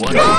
one.